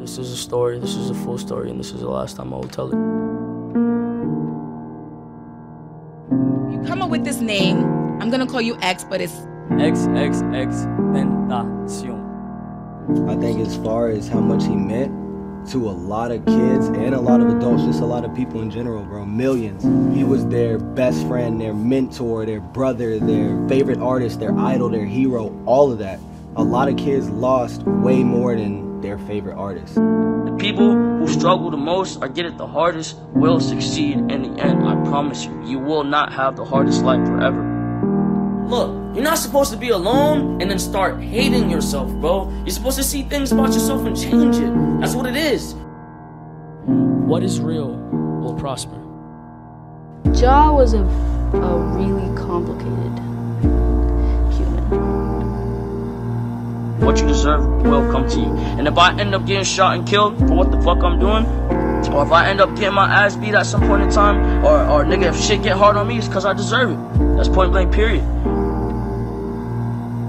This is a story, this is a full story, and this is the last time I will tell it. You come up with this name. I'm gonna call you X, but it's XXX Tentacion. I think as far as how much he meant to a lot of kids and a lot of adults, just a lot of people in general, bro. Millions. He was their best friend, their mentor, their brother, their favorite artist, their idol, their hero, all of that. A lot of kids lost way more than their favorite artist. The people who struggle the most or get it the hardest will succeed in the end. I promise you. You will not have the hardest life forever. Look, you're not supposed to be alone and then start hating yourself, bro. You're supposed to see things about yourself and change it. That's what it is. What is real will prosper. Jah was a, a really complicated What you deserve will come to you. And if I end up getting shot and killed for what the fuck I'm doing, or if I end up getting my ass beat at some point in time, or, or nigga, if shit get hard on me, it's because I deserve it. That's point blank, period.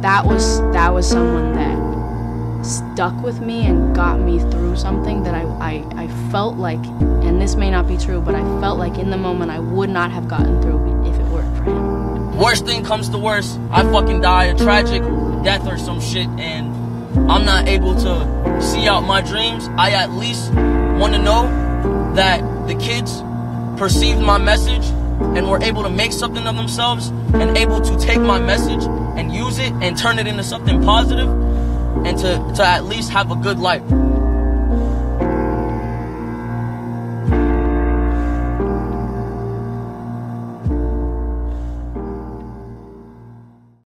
That was that was someone that stuck with me and got me through something that I, I, I felt like, and this may not be true, but I felt like in the moment I would not have gotten through if it weren't for him. Worst thing comes to worst, I fucking die a tragic death or some shit, and I'm not able to see out my dreams. I at least want to know that the kids perceived my message and were able to make something of themselves and able to take my message and use it and turn it into something positive and to, to at least have a good life.